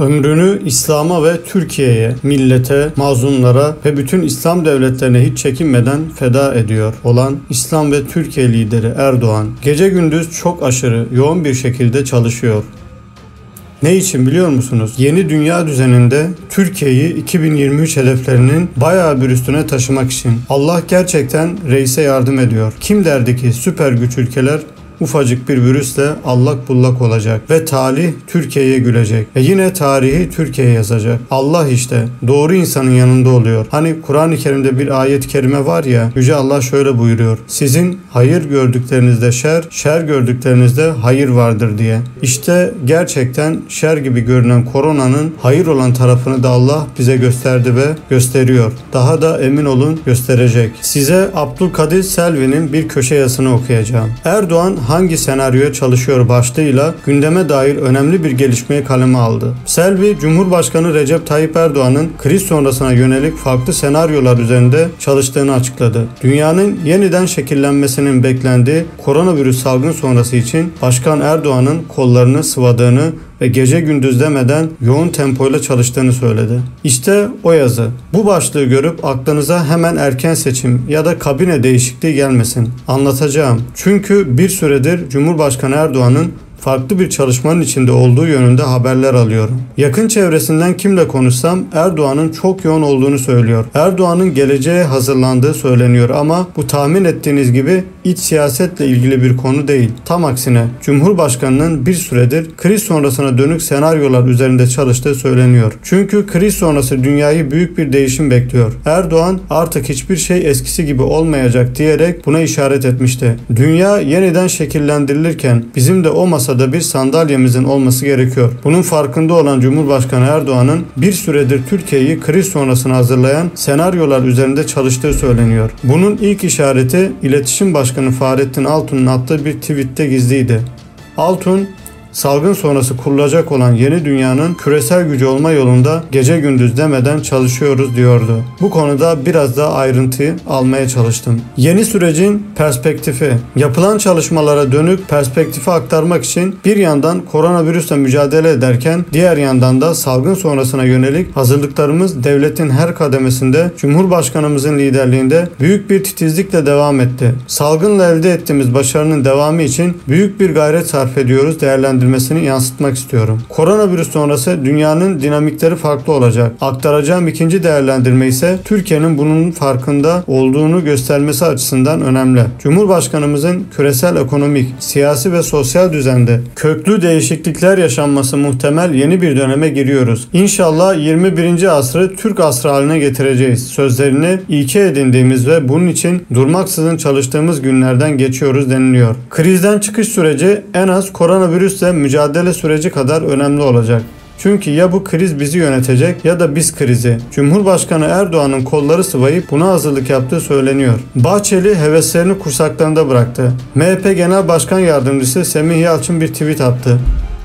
Ömrünü İslam'a ve Türkiye'ye, millete, mazlumlara ve bütün İslam devletlerine hiç çekinmeden feda ediyor olan İslam ve Türkiye lideri Erdoğan, gece gündüz çok aşırı, yoğun bir şekilde çalışıyor. Ne için biliyor musunuz? Yeni dünya düzeninde Türkiye'yi 2023 hedeflerinin bayağı bir üstüne taşımak için. Allah gerçekten reise yardım ediyor. Kim derdi ki süper güç ülkeler ufacık bir virüsle allak bullak olacak ve talih Türkiye'ye gülecek ve yine tarihi Türkiye yazacak. Allah işte doğru insanın yanında oluyor. Hani Kur'an-ı Kerim'de bir ayet-i kerime var ya Yüce Allah şöyle buyuruyor. Sizin hayır gördüklerinizde şer, şer gördüklerinizde hayır vardır diye. İşte gerçekten şer gibi görünen koronanın hayır olan tarafını da Allah bize gösterdi ve gösteriyor. Daha da emin olun gösterecek. Size Abdülkadir Selvi'nin bir köşe yazısını okuyacağım. Erdoğan hangi senaryoya çalışıyor başlığıyla gündeme dair önemli bir gelişmeyi kaleme aldı. Selvi, Cumhurbaşkanı Recep Tayyip Erdoğan'ın kriz sonrasına yönelik farklı senaryolar üzerinde çalıştığını açıkladı. Dünyanın yeniden şekillenmesinin beklendiği koronavirüs salgın sonrası için Başkan Erdoğan'ın kollarını sıvadığını ve gece gündüz demeden yoğun tempoyla çalıştığını söyledi. İşte o yazı. Bu başlığı görüp aklınıza hemen erken seçim ya da kabine değişikliği gelmesin. Anlatacağım. Çünkü bir süredir Cumhurbaşkanı Erdoğan'ın farklı bir çalışmanın içinde olduğu yönünde haberler alıyorum. Yakın çevresinden kimle konuşsam Erdoğan'ın çok yoğun olduğunu söylüyor. Erdoğan'ın geleceğe hazırlandığı söyleniyor ama bu tahmin ettiğiniz gibi iç siyasetle ilgili bir konu değil. Tam aksine Cumhurbaşkanı'nın bir süredir kriz sonrasına dönük senaryolar üzerinde çalıştığı söyleniyor. Çünkü kriz sonrası dünyayı büyük bir değişim bekliyor. Erdoğan artık hiçbir şey eskisi gibi olmayacak diyerek buna işaret etmişti. Dünya yeniden şekillendirilirken bizim de o masada bir sandalyemizin olması gerekiyor. Bunun farkında olan Cumhurbaşkanı Erdoğan'ın bir süredir Türkiye'yi kriz sonrasına hazırlayan senaryolar üzerinde çalıştığı söyleniyor. Bunun ilk işareti iletişim Başkanı Fahrettin Altun'un attığı bir tweette gizliydi. Altun, salgın sonrası kurulacak olan yeni dünyanın küresel gücü olma yolunda gece gündüz demeden çalışıyoruz diyordu. Bu konuda biraz daha ayrıntıyı almaya çalıştım. Yeni sürecin perspektifi, yapılan çalışmalara dönük perspektifi aktarmak için bir yandan koronavirüsle mücadele ederken diğer yandan da salgın sonrasına yönelik hazırlıklarımız devletin her kademesinde Cumhurbaşkanımızın liderliğinde büyük bir titizlikle devam etti. Salgınla elde ettiğimiz başarının devamı için büyük bir gayret sarf ediyoruz değerlendirmek değerlendirmesini yansıtmak istiyorum. Koronavirüs sonrası dünyanın dinamikleri farklı olacak. Aktaracağım ikinci değerlendirme ise Türkiye'nin bunun farkında olduğunu göstermesi açısından önemli. Cumhurbaşkanımızın küresel ekonomik, siyasi ve sosyal düzende köklü değişiklikler yaşanması muhtemel yeni bir döneme giriyoruz. İnşallah 21. asrı Türk asrı haline getireceğiz. Sözlerini ilke edindiğimiz ve bunun için durmaksızın çalıştığımız günlerden geçiyoruz deniliyor. Krizden çıkış süreci en az koronavirüsle mücadele süreci kadar önemli olacak. Çünkü ya bu kriz bizi yönetecek ya da biz krizi. Cumhurbaşkanı Erdoğan'ın kolları sıvayıp buna hazırlık yaptığı söyleniyor. Bahçeli heveslerini kursaklarında bıraktı. MHP Genel Başkan Yardımcısı Semih Yalçın bir tweet attı.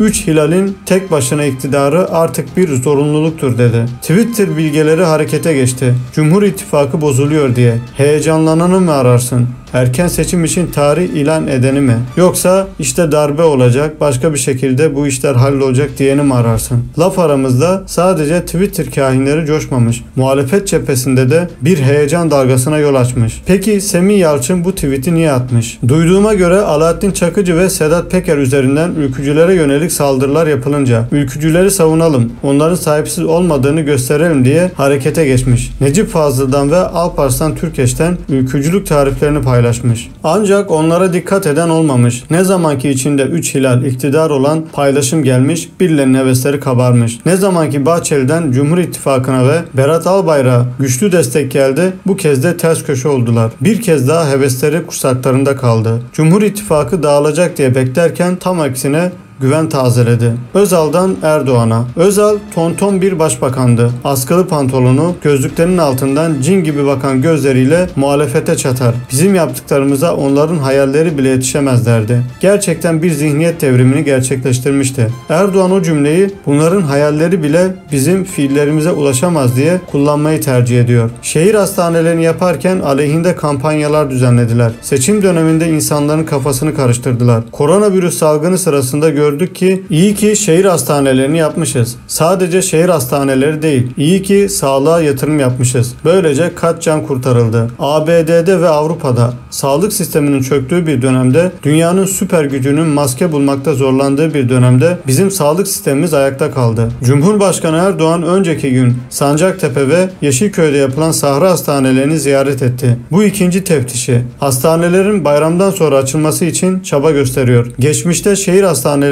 3 hilalin tek başına iktidarı artık bir zorunluluktur dedi. Twitter bilgeleri harekete geçti. Cumhur İttifakı bozuluyor diye. Heyecanlananı mı ararsın? Erken seçim için tarih ilan edeni mi? Yoksa işte darbe olacak, başka bir şekilde bu işler hallolacak diyeni mi ararsın? Laf aramızda sadece Twitter kahinleri coşmamış. Muhalefet cephesinde de bir heyecan dalgasına yol açmış. Peki Semih Yalçın bu tweet'i niye atmış? Duyduğuma göre Alaaddin Çakıcı ve Sedat Peker üzerinden ülkücülere yönelik saldırılar yapılınca ülkücüleri savunalım, onların sahipsiz olmadığını gösterelim diye harekete geçmiş. Necip Fazıl'dan ve Alparslan Türkeş'ten ülkücülük tariflerini paylaşmış. Ancak onlara dikkat eden olmamış. Ne zamanki içinde 3 hilal iktidar olan paylaşım gelmiş, birilerinin hevesleri kabarmış. Ne zamanki Bahçeli'den Cumhur İttifakı'na ve Berat Albayrak'a güçlü destek geldi, bu kez de ters köşe oldular. Bir kez daha hevesleri kursaklarında kaldı. Cumhur İttifakı dağılacak diye beklerken tam aksine güven tazeledi. Özal'dan Erdoğan'a. Özal tonton bir başbakandı. Askılı pantolonu, gözlüklerinin altından cin gibi bakan gözleriyle muhalefete çatar. Bizim yaptıklarımıza onların hayalleri bile yetişemezlerdi. Gerçekten bir zihniyet devrimini gerçekleştirmişti. Erdoğan o cümleyi bunların hayalleri bile bizim fiillerimize ulaşamaz diye kullanmayı tercih ediyor. Şehir hastanelerini yaparken aleyhinde kampanyalar düzenlediler. Seçim döneminde insanların kafasını karıştırdılar. Koronavirüs salgını sırasında gör gördük ki iyi ki şehir hastanelerini yapmışız. Sadece şehir hastaneleri değil. İyi ki sağlığa yatırım yapmışız. Böylece kaç can kurtarıldı. ABD'de ve Avrupa'da sağlık sisteminin çöktüğü bir dönemde dünyanın süper gücünün maske bulmakta zorlandığı bir dönemde bizim sağlık sistemimiz ayakta kaldı. Cumhurbaşkanı Erdoğan önceki gün Sancaktepe ve Yeşilköy'de yapılan sahra hastanelerini ziyaret etti. Bu ikinci teftişi. Hastanelerin bayramdan sonra açılması için çaba gösteriyor. Geçmişte şehir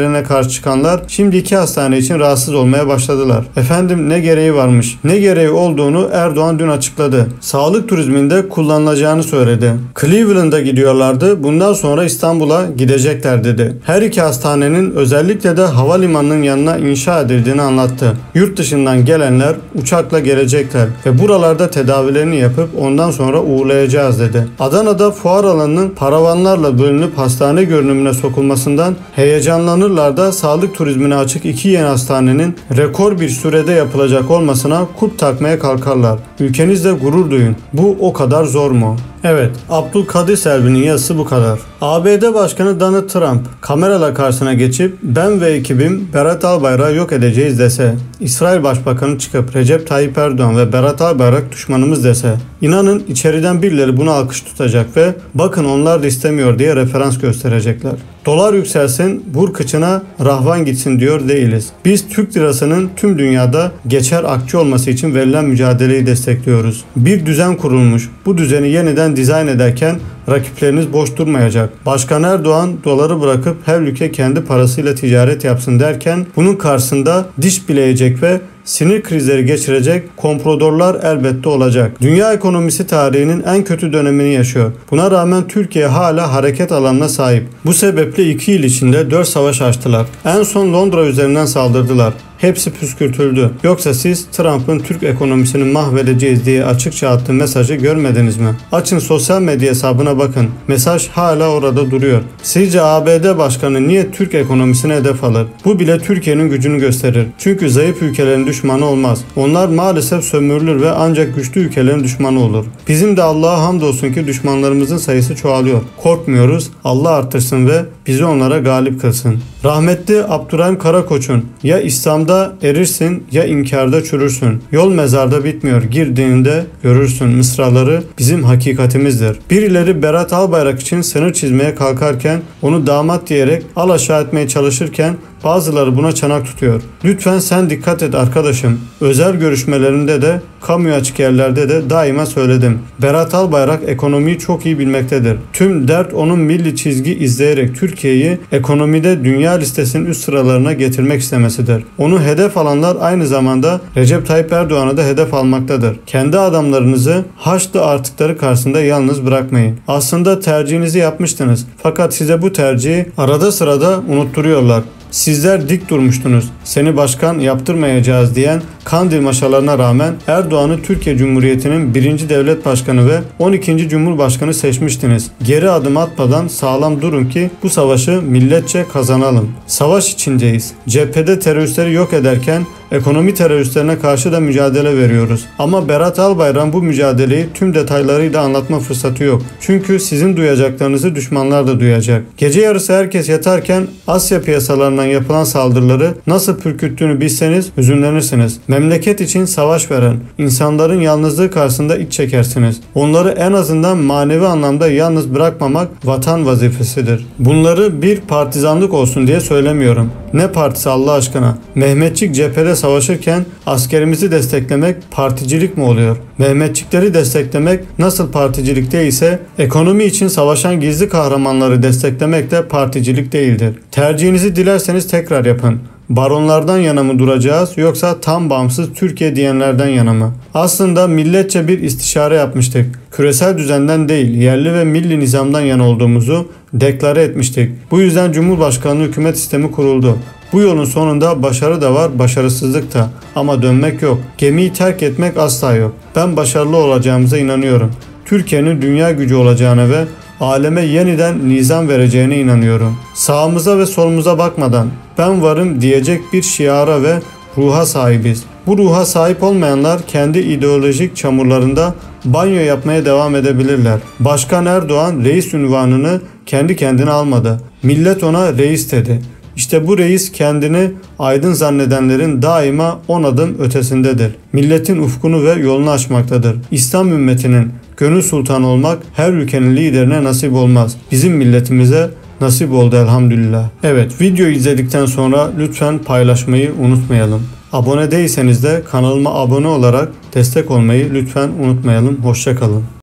hastanelerine karşı çıkanlar şimdi iki hastane için rahatsız olmaya başladılar. Efendim ne gereği varmış? Ne gereği olduğunu Erdoğan dün açıkladı. Sağlık turizminde kullanılacağını söyledi. Cleveland'a gidiyorlardı. Bundan sonra İstanbul'a gidecekler dedi. Her iki hastanenin özellikle de havalimanının yanına inşa edildiğini anlattı. Yurt dışından gelenler uçakla gelecekler ve buralarda tedavilerini yapıp ondan sonra uğurlayacağız dedi. Adana'da fuar alanının paravanlarla bölünüp hastane görünümüne sokulmasından heyecanlanırlar da sağlık turizmine açık iki yeni hastanenin rekor bir sürede yapılacak olmasına kulp takmaya kalkarlar. Ülkenizle gurur duyun. Bu o kadar zor mu? Evet, Abdülkadir Selvi'nin yazısı bu kadar. ABD Başkanı Donald Trump kameralar karşısına geçip ben ve ekibim Berat Albayrak'ı yok edeceğiz dese, İsrail Başbakanı çıkıp Recep Tayyip Erdoğan ve Berat Albayrak düşmanımız dese, inanın içeriden birileri bunu alkış tutacak ve bakın onlar da istemiyor diye referans gösterecekler. Dolar yükselsin, vur kıçına rahvan gitsin diyor değiliz. Biz Türk lirasının tüm dünyada geçer akçe olması için verilen mücadeleyi destekliyoruz. Bir düzen kurulmuş. Bu düzeni yeniden dizayn ederken rakipleriniz boş durmayacak. Başkan Erdoğan doları bırakıp her ülke kendi parasıyla ticaret yapsın derken bunun karşısında diş bileyecek ve sinir krizleri geçirecek kompradorlar elbette olacak. Dünya ekonomisi tarihinin en kötü dönemini yaşıyor. Buna rağmen Türkiye hala hareket alanına sahip. Bu sebeple iki yıl içinde dört savaş açtılar. En son Londra üzerinden saldırdılar. Hepsi püskürtüldü. Yoksa siz Trump'ın Türk ekonomisini mahvedeceğiz diye açıkça attığı mesajı görmediniz mi? Açın sosyal medya hesabına bakın. Mesaj hala orada duruyor. Sizce ABD Başkanı niye Türk ekonomisine hedef alır? Bu bile Türkiye'nin gücünü gösterir. Çünkü zayıf ülkelerin düşmanı olmaz. Onlar maalesef sömürülür ve ancak güçlü ülkelerin düşmanı olur. Bizim de Allah'a hamdolsun ki düşmanlarımızın sayısı çoğalıyor. Korkmuyoruz. Allah artırsın ve bizi onlara galip kılsın. Rahmetli Abdurrahim Karakoç'un ya İslam'da erirsin ya inkarda çürürsün. Yol mezarda bitmiyor. Girdiğinde görürsün mısraları bizim hakikatimizdir. Birileri Berat Albayrak için sınır çizmeye kalkarken onu damat diyerek al aşağı etmeye çalışırken Bazıları buna çanak tutuyor. Lütfen sen dikkat et arkadaşım. Özel görüşmelerimde de, kamu açık yerlerde de daima söyledim. Berat Albayrak ekonomiyi çok iyi bilmektedir. Tüm dert onun milli çizgi izleyerek Türkiye'yi ekonomide dünya listesinin üst sıralarına getirmek istemesidir. Onu hedef alanlar aynı zamanda Recep Tayyip Erdoğan'ı da hedef almaktadır. Kendi adamlarınızı Haçlı artıkları karşısında yalnız bırakmayın. Aslında tercihinizi yapmıştınız. Fakat size bu tercihi arada sırada unutturuyorlar. Sizler dik durmuştunuz. Seni başkan yaptırmayacağız diyen Kandil maşalarına rağmen Erdoğan'ı Türkiye Cumhuriyeti'nin 1. Devlet Başkanı ve 12. Cumhurbaşkanı seçmiştiniz. Geri adım atmadan sağlam durun ki bu savaşı milletçe kazanalım. Savaş içindeyiz. Cephede teröristleri yok ederken ekonomi teröristlerine karşı da mücadele veriyoruz. Ama Berat Albayrak bu mücadeleyi tüm detaylarıyla anlatma fırsatı yok. Çünkü sizin duyacaklarınızı düşmanlar da duyacak. Gece yarısı herkes yatarken Asya piyasalarından yapılan saldırıları nasıl pürküttüğünü bilseniz hüzünlenirsiniz. Memleket için savaş veren, insanların yalnızlığı karşısında iç çekersiniz. Onları en azından manevi anlamda yalnız bırakmamak vatan vazifesidir. Bunları bir partizanlık olsun diye söylemiyorum. Ne partisi Allah aşkına? Mehmetçik cephede savaşırken askerimizi desteklemek particilik mi oluyor? Mehmetçikleri desteklemek nasıl particilik değilse ekonomi için savaşan gizli kahramanları desteklemek de particilik değildir. Tercihinizi dilerseniz tekrar yapın. Baronlardan yana mı duracağız yoksa tam bağımsız Türkiye diyenlerden yana mı? Aslında milletçe bir istişare yapmıştık. Küresel düzenden değil yerli ve milli nizamdan yana olduğumuzu deklare etmiştik. Bu yüzden Cumhurbaşkanlığı hükümet sistemi kuruldu. Bu yolun sonunda başarı da var, başarısızlık da. Ama dönmek yok. Gemiyi terk etmek asla yok. Ben başarılı olacağımıza inanıyorum. Türkiye'nin dünya gücü olacağına ve aleme yeniden nizam vereceğine inanıyorum. Sağımıza ve solumuza bakmadan ben varım diyecek bir şiara ve ruha sahibiz. Bu ruha sahip olmayanlar kendi ideolojik çamurlarında banyo yapmaya devam edebilirler. Başkan Erdoğan reis ünvanını kendi kendine almadı. Millet ona reis dedi. İşte bu reis kendini aydın zannedenlerin daima on adım ötesindedir. Milletin ufkunu ve yolunu açmaktadır. İslam ümmetinin gönül sultanı olmak her ülkenin liderine nasip olmaz. Bizim milletimize nasip oldu elhamdülillah. Evet videoyu izledikten sonra lütfen paylaşmayı unutmayalım. Abone değilseniz de kanalıma abone olarak destek olmayı lütfen unutmayalım. Hoşçakalın.